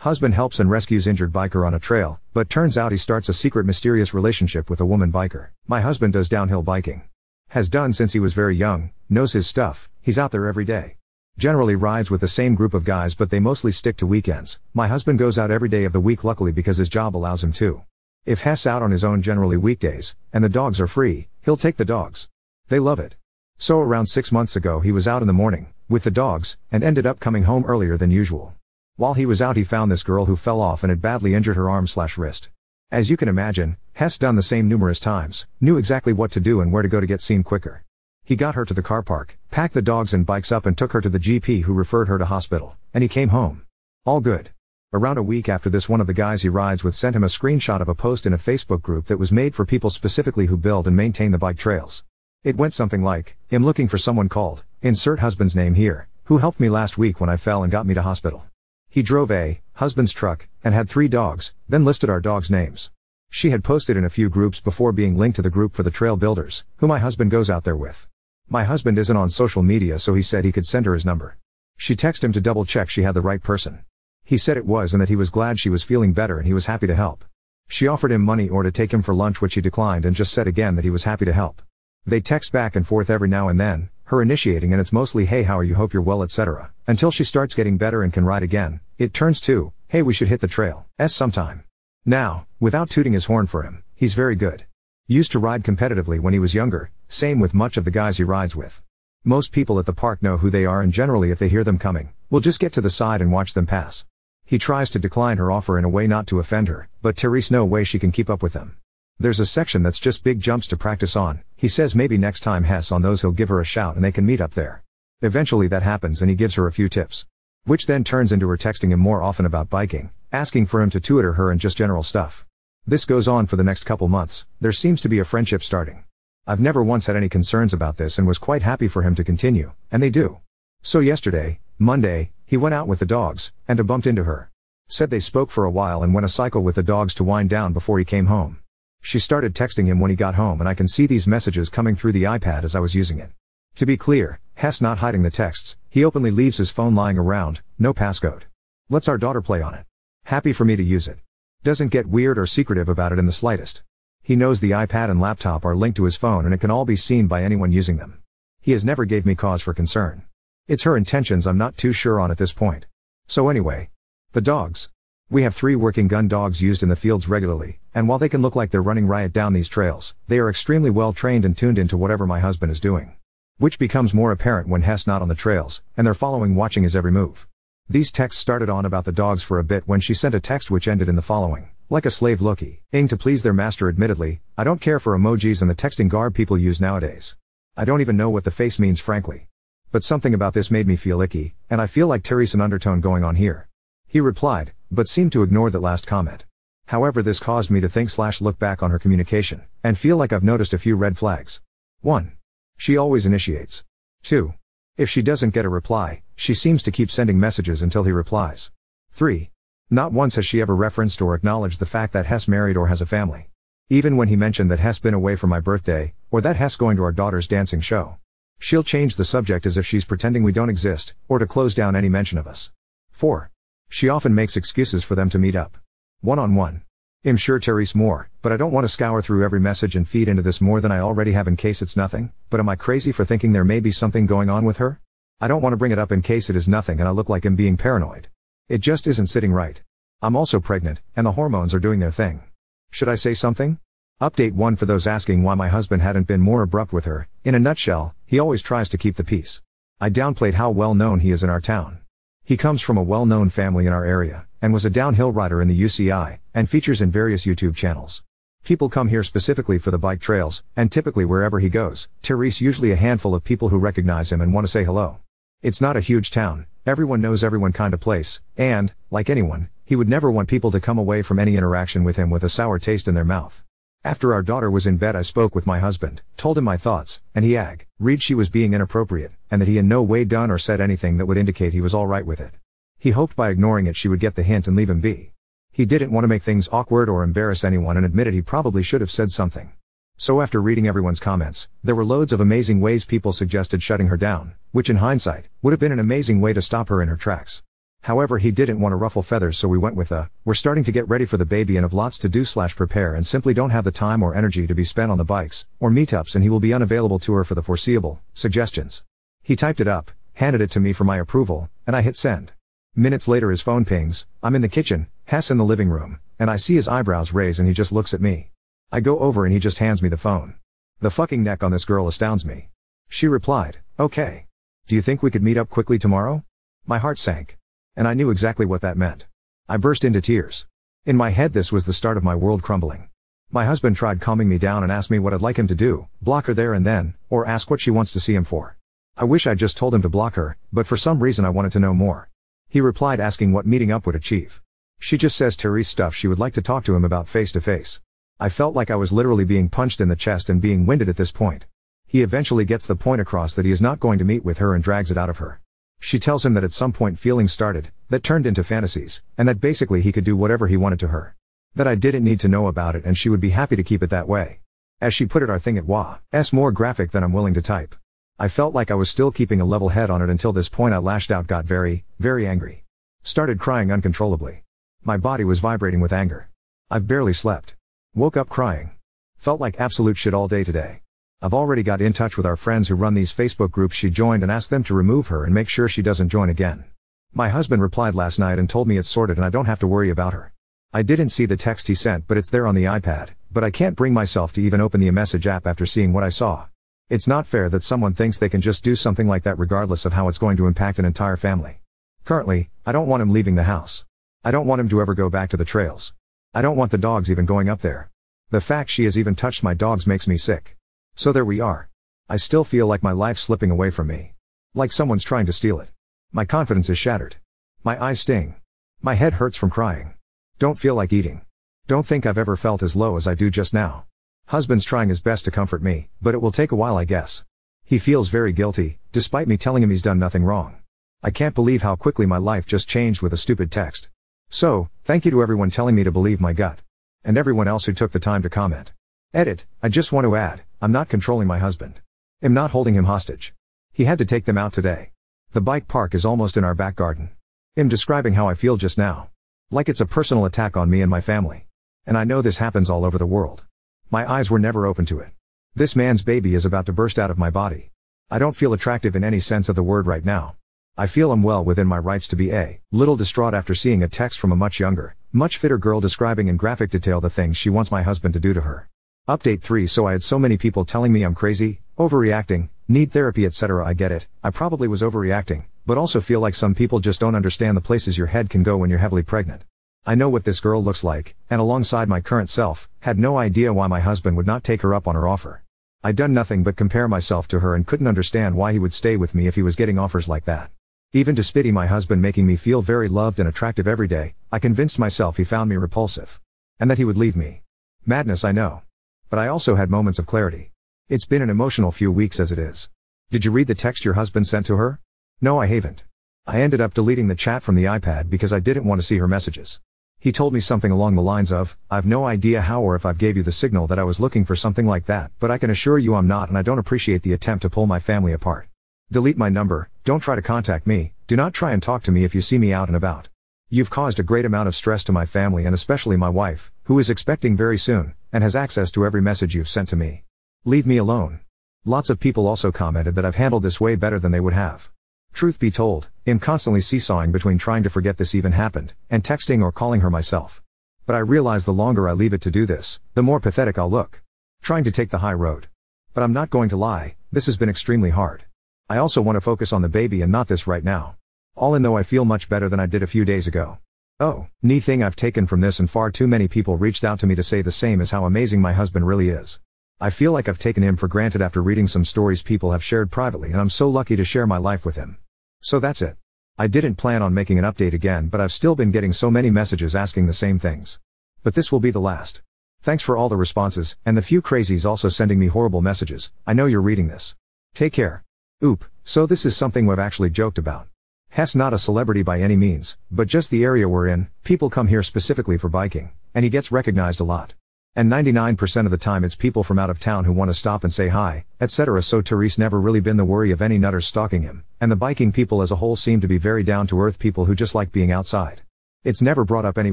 Husband helps and rescues injured biker on a trail, but turns out he starts a secret mysterious relationship with a woman biker. My husband does downhill biking. Has done since he was very young, knows his stuff, he's out there every day. Generally rides with the same group of guys but they mostly stick to weekends. My husband goes out every day of the week luckily because his job allows him to. If Hess out on his own generally weekdays, and the dogs are free, he'll take the dogs. They love it. So around six months ago he was out in the morning, with the dogs, and ended up coming home earlier than usual. While he was out he found this girl who fell off and had badly injured her arm slash wrist. As you can imagine, Hess done the same numerous times, knew exactly what to do and where to go to get seen quicker. He got her to the car park, packed the dogs and bikes up and took her to the GP who referred her to hospital, and he came home. All good. Around a week after this one of the guys he rides with sent him a screenshot of a post in a Facebook group that was made for people specifically who build and maintain the bike trails. It went something like, I'm looking for someone called, insert husband's name here, who helped me last week when I fell and got me to hospital. He drove a husband's truck and had three dogs, then listed our dogs' names. She had posted in a few groups before being linked to the group for the trail builders, who my husband goes out there with. My husband isn't on social media so he said he could send her his number. She texted him to double check she had the right person. He said it was and that he was glad she was feeling better and he was happy to help. She offered him money or to take him for lunch which he declined and just said again that he was happy to help. They text back and forth every now and then, her initiating and it's mostly hey how are you hope you're well etc. Until she starts getting better and can ride again, it turns to, hey we should hit the trail, s sometime. Now, without tooting his horn for him, he's very good. Used to ride competitively when he was younger, same with much of the guys he rides with. Most people at the park know who they are and generally if they hear them coming, will just get to the side and watch them pass. He tries to decline her offer in a way not to offend her, but Therese no way she can keep up with them. There's a section that's just big jumps to practice on. He says maybe next time Hess on those he'll give her a shout and they can meet up there. Eventually that happens and he gives her a few tips. Which then turns into her texting him more often about biking, asking for him to tutor her and just general stuff. This goes on for the next couple months, there seems to be a friendship starting. I've never once had any concerns about this and was quite happy for him to continue, and they do. So yesterday, Monday, he went out with the dogs, and a bumped into her. Said they spoke for a while and went a cycle with the dogs to wind down before he came home. She started texting him when he got home and I can see these messages coming through the iPad as I was using it. To be clear, Hess not hiding the texts, he openly leaves his phone lying around, no passcode. Lets our daughter play on it. Happy for me to use it. Doesn't get weird or secretive about it in the slightest. He knows the iPad and laptop are linked to his phone and it can all be seen by anyone using them. He has never gave me cause for concern. It's her intentions I'm not too sure on at this point. So anyway. The dogs. We have three working gun dogs used in the fields regularly, and while they can look like they're running riot down these trails, they are extremely well trained and tuned into whatever my husband is doing. Which becomes more apparent when Hess not on the trails, and they're following watching his every move. These texts started on about the dogs for a bit when she sent a text which ended in the following. Like a slave looky, ing to please their master admittedly, I don't care for emojis and the texting garb people use nowadays. I don't even know what the face means frankly. But something about this made me feel icky, and I feel like Terry's an undertone going on here. He replied, but seemed to ignore that last comment. However this caused me to think slash look back on her communication, and feel like I've noticed a few red flags. 1. She always initiates. 2. If she doesn't get a reply, she seems to keep sending messages until he replies. 3. Not once has she ever referenced or acknowledged the fact that Hess married or has a family. Even when he mentioned that Hess been away for my birthday, or that Hess going to our daughter's dancing show. She'll change the subject as if she's pretending we don't exist, or to close down any mention of us. 4. She often makes excuses for them to meet up. One on one. I'm sure Therese more, but I don't want to scour through every message and feed into this more than I already have in case it's nothing, but am I crazy for thinking there may be something going on with her? I don't want to bring it up in case it is nothing and I look like I'm being paranoid. It just isn't sitting right. I'm also pregnant, and the hormones are doing their thing. Should I say something? Update 1 for those asking why my husband hadn't been more abrupt with her. In a nutshell, he always tries to keep the peace. I downplayed how well known he is in our town. He comes from a well-known family in our area, and was a downhill rider in the UCI, and features in various YouTube channels. People come here specifically for the bike trails, and typically wherever he goes, Therese usually a handful of people who recognize him and want to say hello. It's not a huge town, everyone knows everyone kind of place, and, like anyone, he would never want people to come away from any interaction with him with a sour taste in their mouth. After our daughter was in bed I spoke with my husband, told him my thoughts, and he ag, read she was being inappropriate, and that he in no way done or said anything that would indicate he was alright with it. He hoped by ignoring it she would get the hint and leave him be. He didn't want to make things awkward or embarrass anyone and admitted he probably should have said something. So after reading everyone's comments, there were loads of amazing ways people suggested shutting her down, which in hindsight, would have been an amazing way to stop her in her tracks. However, he didn't want to ruffle feathers, so we went with a, we're starting to get ready for the baby and have lots to do slash prepare and simply don't have the time or energy to be spent on the bikes, or meetups and he will be unavailable to her for the foreseeable, suggestions. He typed it up, handed it to me for my approval, and I hit send. Minutes later his phone pings, I'm in the kitchen, Hess in the living room, and I see his eyebrows raise and he just looks at me. I go over and he just hands me the phone. The fucking neck on this girl astounds me. She replied, okay. Do you think we could meet up quickly tomorrow? My heart sank. And I knew exactly what that meant. I burst into tears. In my head, this was the start of my world crumbling. My husband tried calming me down and asked me what I'd like him to do, block her there and then, or ask what she wants to see him for. I wish I'd just told him to block her, but for some reason I wanted to know more. He replied asking what meeting up would achieve. She just says Therese stuff she would like to talk to him about face to face. I felt like I was literally being punched in the chest and being winded at this point. He eventually gets the point across that he is not going to meet with her and drags it out of her. She tells him that at some point feelings started, that turned into fantasies, and that basically he could do whatever he wanted to her. That I didn't need to know about it and she would be happy to keep it that way. As she put it our thing at was more graphic than I'm willing to type. I felt like I was still keeping a level head on it until this point I lashed out got very, very angry. Started crying uncontrollably. My body was vibrating with anger. I've barely slept. Woke up crying. Felt like absolute shit all day today. I've already got in touch with our friends who run these Facebook groups she joined and asked them to remove her and make sure she doesn't join again. My husband replied last night and told me it's sorted and I don't have to worry about her. I didn't see the text he sent but it's there on the iPad, but I can't bring myself to even open the message app after seeing what I saw. It's not fair that someone thinks they can just do something like that regardless of how it's going to impact an entire family. Currently, I don't want him leaving the house. I don't want him to ever go back to the trails. I don't want the dogs even going up there. The fact she has even touched my dogs makes me sick. So there we are. I still feel like my life's slipping away from me. Like someone's trying to steal it. My confidence is shattered. My eyes sting. My head hurts from crying. Don't feel like eating. Don't think I've ever felt as low as I do just now. Husband's trying his best to comfort me, but it will take a while I guess. He feels very guilty, despite me telling him he's done nothing wrong. I can't believe how quickly my life just changed with a stupid text. So, thank you to everyone telling me to believe my gut. And everyone else who took the time to comment. Edit, I just want to add, I'm not controlling my husband. I'm not holding him hostage. He had to take them out today. The bike park is almost in our back garden. I'm describing how I feel just now. Like it's a personal attack on me and my family. And I know this happens all over the world. My eyes were never open to it. This man's baby is about to burst out of my body. I don't feel attractive in any sense of the word right now. I feel I'm well within my rights to be a little distraught after seeing a text from a much younger, much fitter girl describing in graphic detail the things she wants my husband to do to her. Update 3 So I had so many people telling me I'm crazy, overreacting, need therapy etc. I get it, I probably was overreacting, but also feel like some people just don't understand the places your head can go when you're heavily pregnant. I know what this girl looks like, and alongside my current self, had no idea why my husband would not take her up on her offer. I'd done nothing but compare myself to her and couldn't understand why he would stay with me if he was getting offers like that. Even to Spitty my husband making me feel very loved and attractive every day, I convinced myself he found me repulsive. And that he would leave me. Madness I know. But I also had moments of clarity. It's been an emotional few weeks as it is. Did you read the text your husband sent to her? No, I haven't. I ended up deleting the chat from the iPad because I didn't want to see her messages. He told me something along the lines of, I've no idea how or if I've gave you the signal that I was looking for something like that, but I can assure you I'm not and I don't appreciate the attempt to pull my family apart. Delete my number, don't try to contact me, do not try and talk to me if you see me out and about. You've caused a great amount of stress to my family and especially my wife, who is expecting very soon, and has access to every message you've sent to me. Leave me alone. Lots of people also commented that I've handled this way better than they would have. Truth be told, I'm constantly seesawing between trying to forget this even happened, and texting or calling her myself. But I realize the longer I leave it to do this, the more pathetic I'll look. Trying to take the high road. But I'm not going to lie, this has been extremely hard. I also want to focus on the baby and not this right now. All in though I feel much better than I did a few days ago. Oh, neat thing I've taken from this and far too many people reached out to me to say the same as how amazing my husband really is. I feel like I've taken him for granted after reading some stories people have shared privately and I'm so lucky to share my life with him. So that's it. I didn't plan on making an update again but I've still been getting so many messages asking the same things. But this will be the last. Thanks for all the responses, and the few crazies also sending me horrible messages, I know you're reading this. Take care. Oop, so this is something we've actually joked about. Hess not a celebrity by any means, but just the area we're in, people come here specifically for biking, and he gets recognized a lot. And 99% of the time it's people from out of town who want to stop and say hi, etc. So Therese never really been the worry of any nutters stalking him, and the biking people as a whole seem to be very down to earth people who just like being outside. It's never brought up any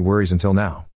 worries until now.